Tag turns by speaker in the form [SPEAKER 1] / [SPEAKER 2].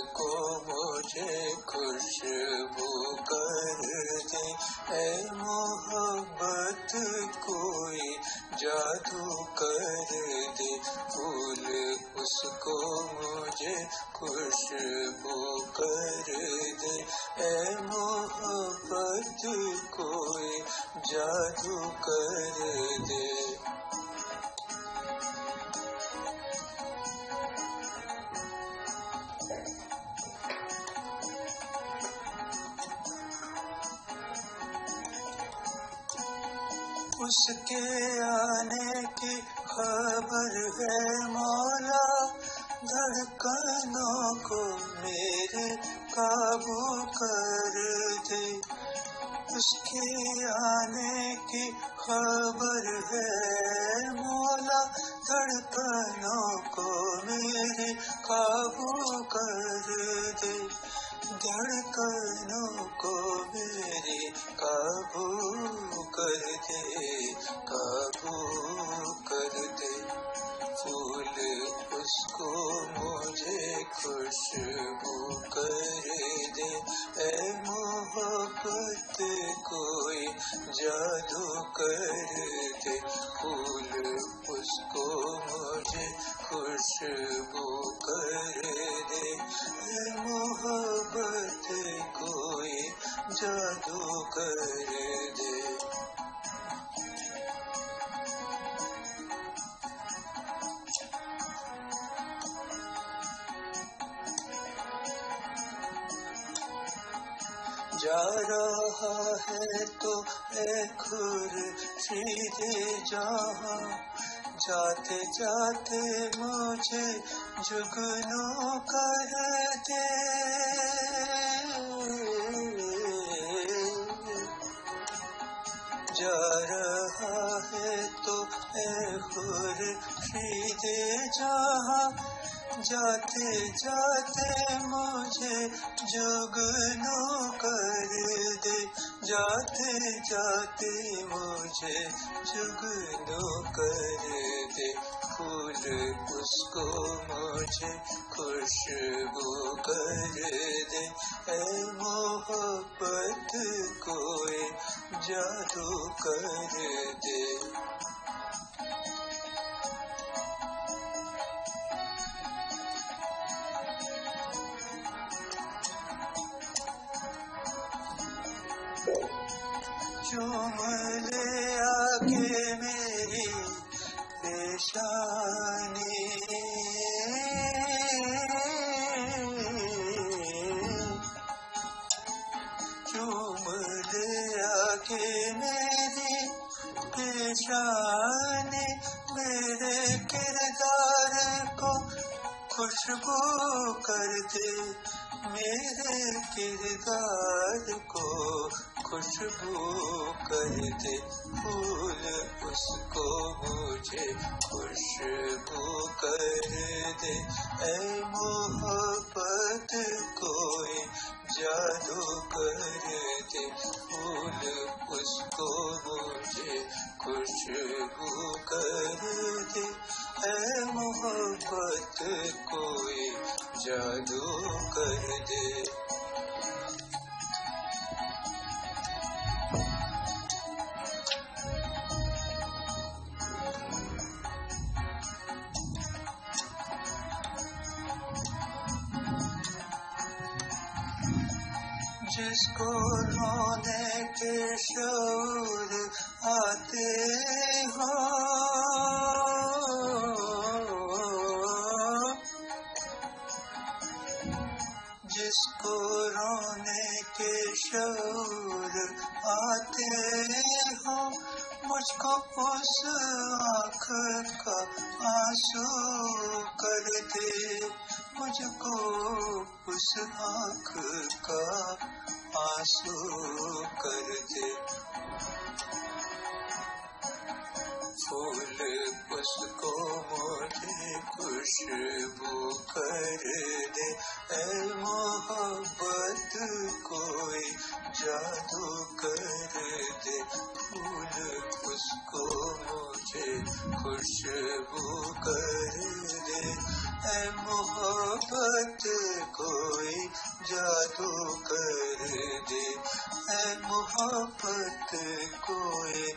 [SPEAKER 1] کو مجھے خوشبو کر دے۔ اے محبت کوئی جادو کر دے۔ پھول اس کو مجھے خوشبو کر دے۔ اے محبت کوئی جادو کر دے۔ اس کے آنے کی خبر ہے مولا، دھڑکنوں کو میرے قابو کر دے۔ اس کے آنے کی خبر ہے مولا، دھڑکنوں کو میرے قابو کر دے۔ دھڑکنوں کو میرے قابو کر دے قابو کر دے پھول اس کو مجھے خوشبو کر دے اے محبت کوئی جادو کر دے پھول اس کو مجھے خوشبو کر دے، اے محبت کوئی جادو کر جا رہا ہے تو اے خور سیدھے جہاں جاتے جاتے مجھے جگنو کر دے جا رہا ہے تو اے خور سیدھے جہاں جاتے جاتے مجھے جگنو کر دے جاتے جاتے مجھے جگنو کر دے پھول اس کو مجھے خوشبو کر دے اے محبت کوئی جادو کر دے چوم لے آگے میری پیشانی چوم لے آگے میری پیشانی میرے کردار کو خوشبو کر دے میرے کردار کو خوشبو کر دے پھول، اس کو مجھے خوشبو کر دے۔ اے محبت کوئی جادو کر دے پھول، اس کو مجھے خوشبو کر دے۔ اے محبت کوئی جادو کر دے۔ جس کو رونے کے شور آتے ہو۔ جس کو رونے کے شور آتے ہو، مجھ کو اس آنکھ کا آنسو کر دے۔ مجھ کو اس آنکھ کا آنسو کر دے پھول اس کو مجھے خوشبو کر دے اے محبت کوئی جادو کر دے پھول اس کو مجھے خوشبو کر ہے محبت کوئی جادو کر دے۔ اے محبت کوئی